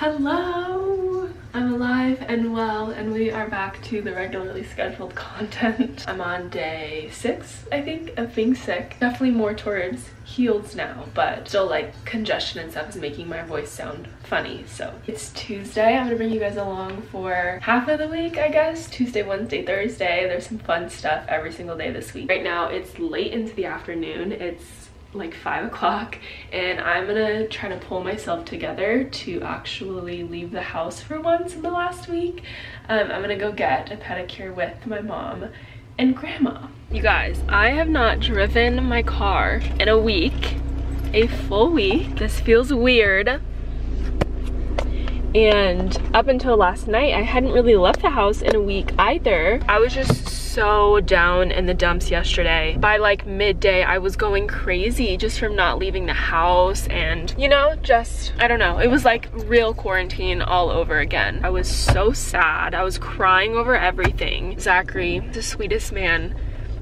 Hello! I'm alive and well and we are back to the regularly scheduled content. I'm on day six, I think, of being sick. Definitely more towards healed now, but still like congestion and stuff is making my voice sound funny. So it's Tuesday. I'm gonna bring you guys along for half of the week, I guess. Tuesday, Wednesday, Thursday. There's some fun stuff every single day this week. Right now it's late into the afternoon. It's like five o'clock and I'm gonna try to pull myself together to actually leave the house for once in the last week. Um, I'm gonna go get a pedicure with my mom and grandma. You guys, I have not driven my car in a week, a full week. This feels weird. And up until last night, I hadn't really left the house in a week either. I was just so down in the dumps yesterday. By like midday, I was going crazy just from not leaving the house and, you know, just, I don't know. It was like real quarantine all over again. I was so sad. I was crying over everything. Zachary, the sweetest man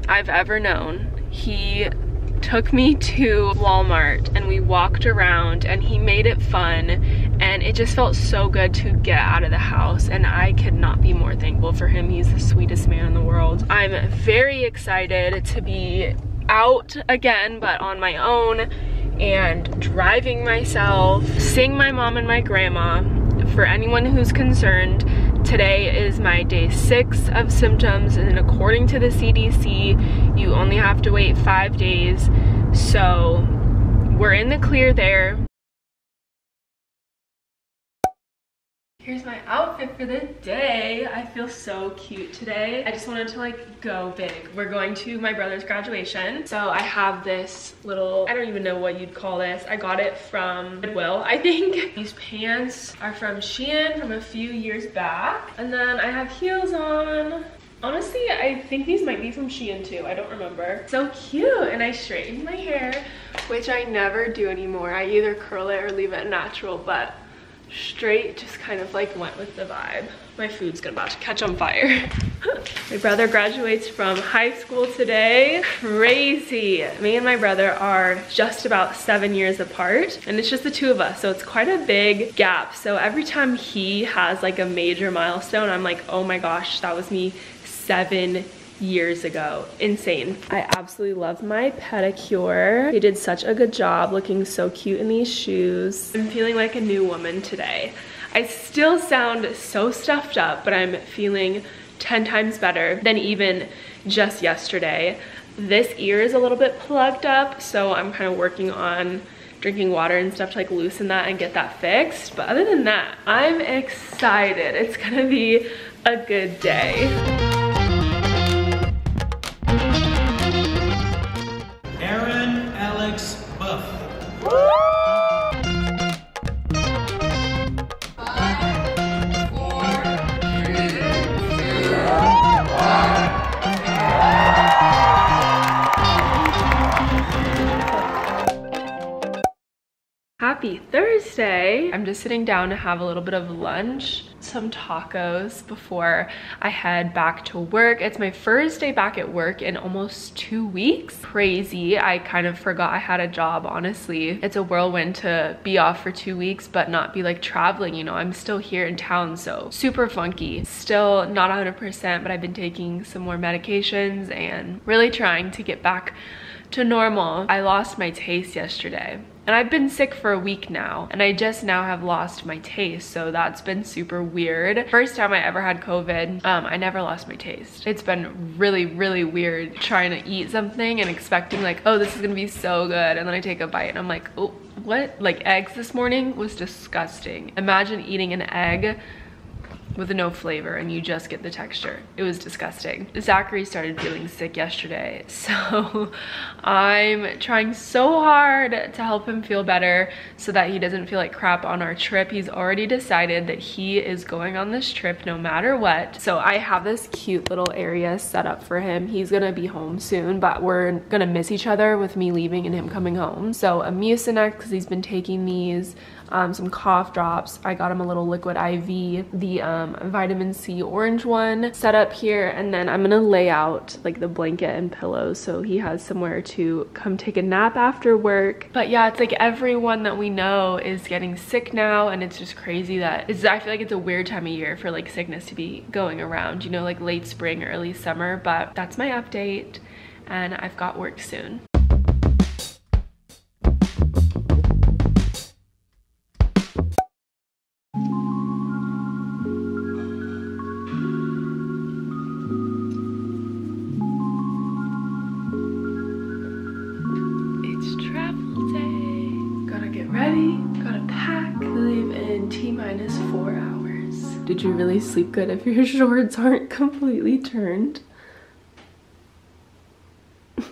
I've ever known. He took me to Walmart and we walked around and he made it fun and it just felt so good to get out of the house and I could not be more thankful for him. He's the sweetest man in the world. I'm very excited to be out again but on my own and driving myself, seeing my mom and my grandma. For anyone who's concerned, Today is my day six of symptoms and according to the CDC, you only have to wait five days. So we're in the clear there. Here's my outfit for the day. I feel so cute today. I just wanted to like go big. We're going to my brother's graduation. So I have this little, I don't even know what you'd call this. I got it from Goodwill, I think. These pants are from Shein from a few years back. And then I have heels on. Honestly, I think these might be from Shein too. I don't remember. So cute. And I straightened my hair, which I never do anymore. I either curl it or leave it natural, but straight just kind of like went with the vibe. My food's gonna about to catch on fire. My brother graduates from high school today. Crazy. Me and my brother are just about seven years apart and it's just the two of us so it's quite a big gap. So every time he has like a major milestone i'm like oh my gosh that was me seven years ago. Insane. I absolutely love my pedicure. They did such a good job looking so cute in these shoes. I'm feeling like a new woman today. I still sound so stuffed up, but I'm feeling 10 times better than even just yesterday. This ear is a little bit plugged up, so I'm kind of working on drinking water and stuff to like loosen that and get that fixed. But other than that, I'm excited. It's gonna be a good day. I'm just sitting down to have a little bit of lunch, some tacos before I head back to work. It's my first day back at work in almost two weeks. Crazy. I kind of forgot I had a job, honestly. It's a whirlwind to be off for two weeks, but not be like traveling, you know, I'm still here in town, so super funky. Still not 100%, but I've been taking some more medications and really trying to get back to normal. I lost my taste yesterday and I've been sick for a week now, and I just now have lost my taste, so that's been super weird. First time I ever had COVID, um, I never lost my taste. It's been really, really weird trying to eat something and expecting like, oh, this is gonna be so good, and then I take a bite and I'm like, oh, what? Like eggs this morning was disgusting. Imagine eating an egg with no flavor and you just get the texture. It was disgusting. Zachary started feeling sick yesterday, so I'm trying so hard to help him feel better so that he doesn't feel like crap on our trip. He's already decided that he is going on this trip no matter what. So I have this cute little area set up for him. He's gonna be home soon, but we're gonna miss each other with me leaving and him coming home. So a because he's been taking these um, some cough drops. I got him a little liquid IV, the um, vitamin C orange one set up here, and then I'm gonna lay out like the blanket and pillows so he has somewhere to come take a nap after work. But yeah, it's like everyone that we know is getting sick now, and it's just crazy that it's, I feel like it's a weird time of year for like sickness to be going around, you know, like late spring, early summer, but that's my update, and I've got work soon. Did you really sleep good if your shorts aren't completely turned?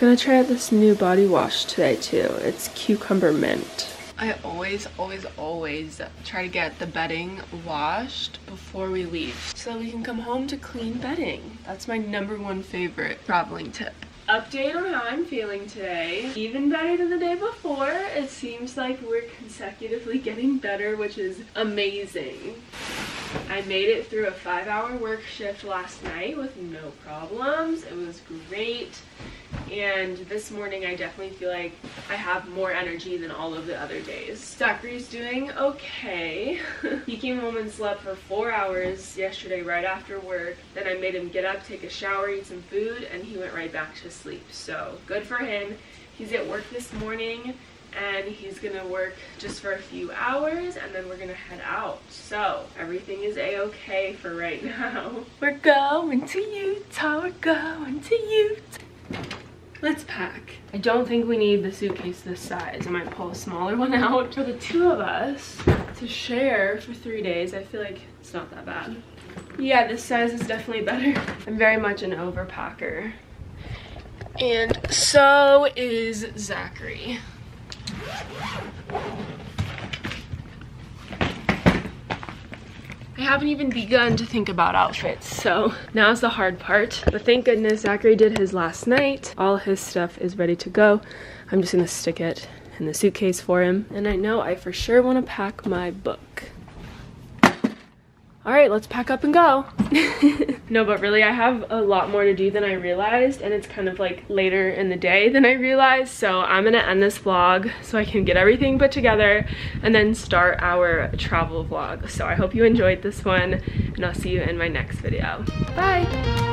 Gonna try out this new body wash today too. It's cucumber mint. I always, always, always try to get the bedding washed before we leave so we can come home to clean bedding. That's my number one favorite traveling tip update on how I'm feeling today. Even better than the day before. It seems like we're consecutively getting better, which is amazing. I made it through a five hour work shift last night with no problems. It was great. And this morning I definitely feel like I have more energy than all of the other days. Zachary's doing okay. he came home and slept for four hours yesterday right after work. Then I made him get up, take a shower, eat some food, and he went right back to sleep. So good for him. He's at work this morning and he's gonna work just for a few hours and then we're gonna head out. So everything is a-okay for right now. We're going to Utah, we're going to Utah. Let's pack. I don't think we need the suitcase this size. I might pull a smaller one out for the two of us to share for three days. I feel like it's not that bad. Yeah, this size is definitely better. I'm very much an overpacker. And so is Zachary. I haven't even begun to think about outfits, so now's the hard part. But thank goodness Zachary did his last night. All his stuff is ready to go. I'm just gonna stick it in the suitcase for him. And I know I for sure wanna pack my book all right, let's pack up and go. no, but really I have a lot more to do than I realized and it's kind of like later in the day than I realized. So I'm gonna end this vlog so I can get everything put together and then start our travel vlog. So I hope you enjoyed this one and I'll see you in my next video. Bye.